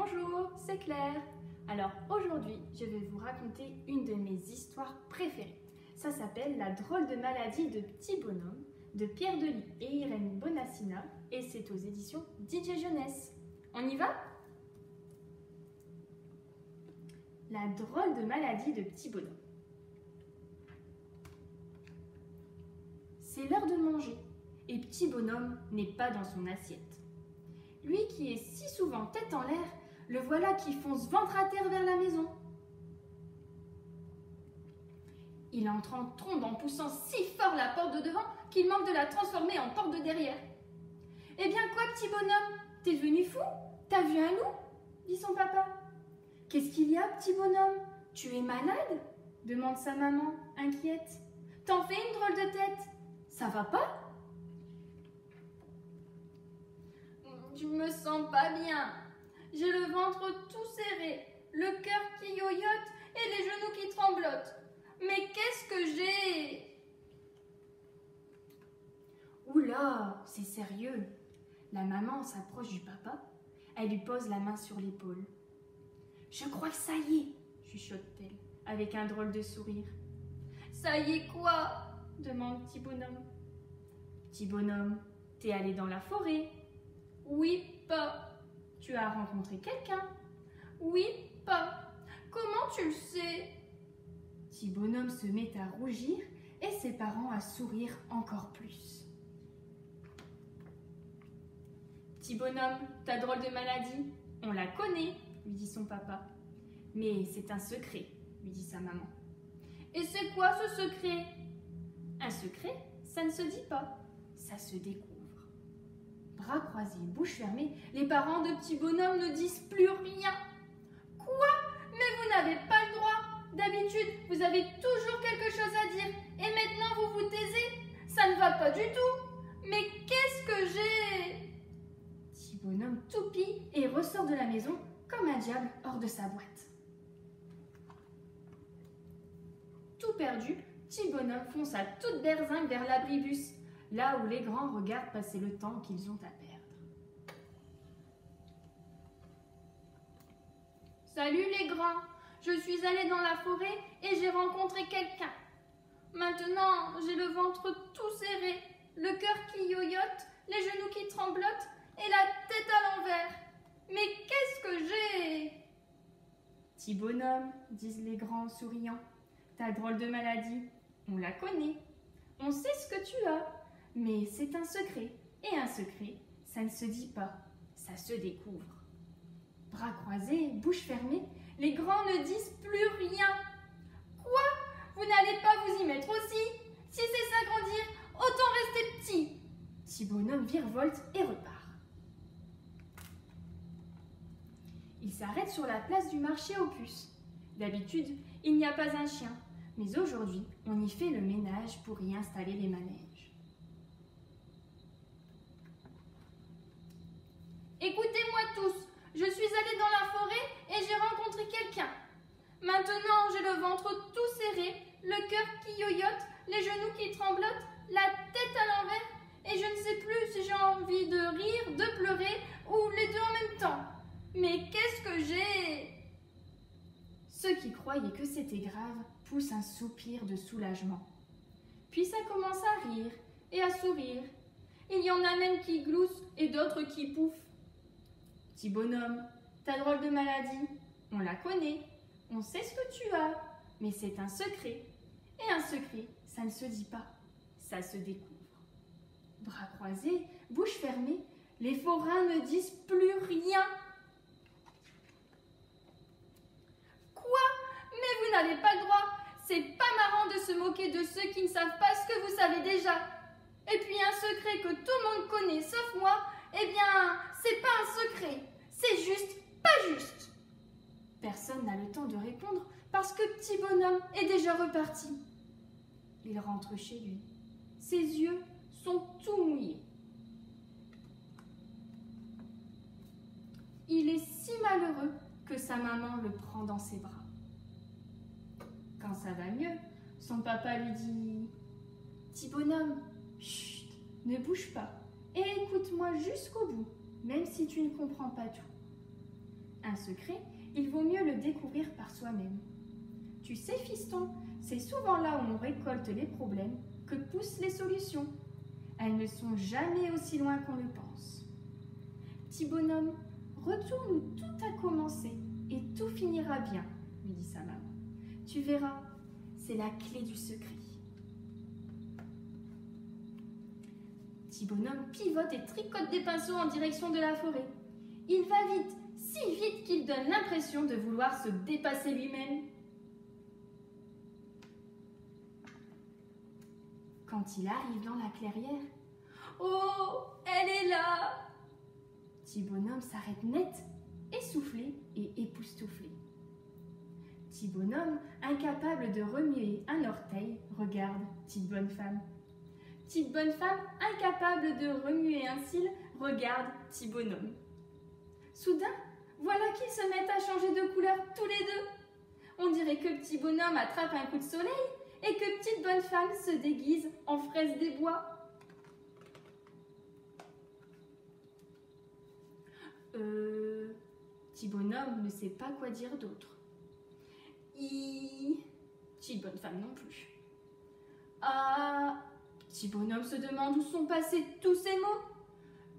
Bonjour, c'est Claire. Alors aujourd'hui, je vais vous raconter une de mes histoires préférées. Ça s'appelle La drôle de maladie de Petit Bonhomme de Pierre Delis et Irène Bonassina et c'est aux éditions DJ Jeunesse. On y va? La drôle de maladie de Petit Bonhomme. C'est l'heure de manger et Petit Bonhomme n'est pas dans son assiette. Lui qui est si souvent tête en l'air, le voilà qui fonce ventre à terre vers la maison. Il entre en trombe en poussant si fort la porte de devant qu'il manque de la transformer en porte de derrière. Eh bien quoi, petit bonhomme? T'es devenu fou? T'as vu un loup? dit son papa. Qu'est-ce qu'il y a, petit bonhomme? Tu es malade? demande sa maman, inquiète. T'en fais une drôle de tête. Ça va pas? Je me sens pas bien. J'ai le ventre tout serré, le cœur qui yoyote et les genoux qui tremblotent. Mais qu'est-ce que j'ai? Oula, c'est sérieux. La maman s'approche du papa. Elle lui pose la main sur l'épaule. Je crois que ça y est, chuchote-t-elle, avec un drôle de sourire. Ça y est quoi? demande petit bonhomme. Petit bonhomme, t'es allé dans la forêt Oui, pas. Tu as rencontré quelqu'un? Oui, pas. Comment tu le sais? Petit bonhomme se met à rougir et ses parents à sourire encore plus. Petit bonhomme, ta drôle de maladie, on la connaît, lui dit son papa. Mais c'est un secret, lui dit sa maman. Et c'est quoi ce secret? Un secret, ça ne se dit pas, ça se découvre. Bras croisés, bouche fermée, les parents de petit bonhomme ne disent plus rien. Quoi? Mais vous n'avez pas le droit. D'habitude, vous avez toujours quelque chose à dire. Et maintenant, vous vous taisez. Ça ne va pas du tout. Mais qu'est-ce que j'ai? Petit bonhomme toupie et ressort de la maison comme un diable hors de sa boîte. Tout perdu, petit bonhomme fonce à toute berzingue vers l'abribus là où les grands regardent passer le temps qu'ils ont à perdre. Salut les grands, je suis allée dans la forêt et j'ai rencontré quelqu'un. Maintenant, j'ai le ventre tout serré, le cœur qui yoyote, les genoux qui tremblotent et la tête à l'envers. Mais qu'est-ce que j'ai? Petit bonhomme, disent les grands en souriant, ta drôle de maladie, on la connaît. On sait ce que tu as. Mais c'est un secret, et un secret, ça ne se dit pas, ça se découvre. Bras croisés, bouche fermée, les grands ne disent plus rien. Quoi? Vous n'allez pas vous y mettre aussi? Si c'est s'agrandir, autant rester petit. Petit bonhomme virevolte et repart. Il s'arrête sur la place du marché aux puces. D'habitude, il n'y a pas un chien, mais aujourd'hui, on y fait le ménage pour y installer les manèges. Écoutez-moi tous, je suis allée dans la forêt et j'ai rencontré quelqu'un. Maintenant, j'ai le ventre tout serré, le cœur qui yoyote, les genoux qui tremblotent, la tête à l'envers et je ne sais plus si j'ai envie de rire, de pleurer ou les deux en même temps. Mais qu'est-ce que j'ai? Ceux qui croyaient que c'était grave poussent un soupir de soulagement. Puis ça commence à rire et à sourire. Il y en a même qui gloussent et d'autres qui pouffent. Petit bonhomme, ta drôle de maladie, on la connaît, on sait ce que tu as, mais c'est un secret. Et un secret, ça ne se dit pas, ça se découvre. Bras croisés, bouche fermée, les forains ne disent plus rien. Quoi? Mais vous n'avez pas le droit. C'est pas marrant de se moquer de ceux qui ne savent pas ce que vous savez déjà. Et puis un secret que tout le monde connaît sauf moi, eh bien, c'est pas un secret. C'est juste pas juste. Personne n'a le temps de répondre parce que petit bonhomme est déjà reparti. Il rentre chez lui. Ses yeux sont tout mouillés. Il est si malheureux que sa maman le prend dans ses bras. Quand ça va mieux, son papa lui dit Petit bonhomme, chut, ne bouge pas et écoute-moi jusqu'au bout, même si tu ne comprends pas tout. Un secret, il vaut mieux le découvrir par soi-même. Tu sais, fiston, c'est souvent là où on récolte les problèmes que poussent les solutions. Elles ne sont jamais aussi loin qu'on le pense. Petit bonhomme, retourne où tout a commencé et tout finira bien, lui dit sa maman. Tu verras, c'est la clé du secret. Petit bonhomme pivote et tricote des pinceaux en direction de la forêt. Il va vite, si vite qu'il donne l'impression de vouloir se dépasser lui-même. Quand il arrive dans la clairière, Oh, elle est là Petit bonhomme s'arrête net, essoufflé et époustouflé. Petit bonhomme, incapable de remuer un orteil, regarde petite bonne femme. Petite bonne femme, incapable de remuer un cil, regarde petit bonhomme. Soudain, voilà qu'ils se mettent à changer de couleur tous les deux. On dirait que petit bonhomme attrape un coup de soleil et que petite bonne femme se déguise en fraise des bois. Euh, petit bonhomme ne sait pas quoi dire d'autre. I, petite bonne femme non plus. Ah, petit bonhomme se demande où sont passés tous ces mots.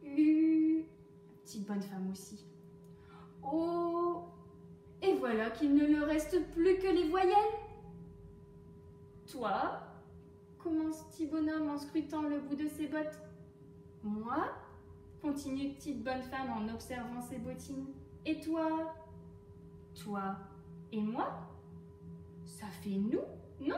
U, petite bonne femme aussi. Oh, et voilà qu'il ne leur reste plus que les voyelles. Toi, commence petit bonhomme en scrutant le bout de ses bottes. Moi, continue petite bonne femme en observant ses bottines. Et toi? Toi et moi? Ça fait nous, non?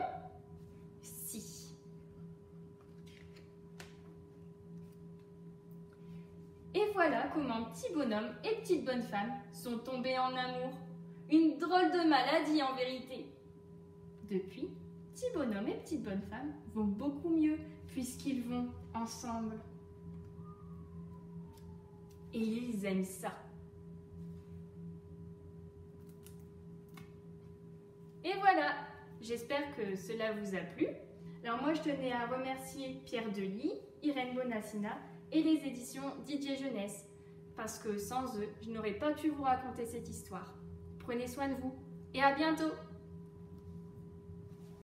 Et voilà comment petit bonhomme et petite bonne femme sont tombés en amour. Une drôle de maladie en vérité. Depuis, petit bonhomme et petite bonne femme vont beaucoup mieux puisqu'ils vont ensemble. Et ils aiment ça. Et voilà, j'espère que cela vous a plu. Alors moi, je tenais à remercier Pierre Delis, Irène Bonassina et les éditions Didier Jeunesse, parce que sans eux, je n'aurais pas pu vous raconter cette histoire. Prenez soin de vous et à bientôt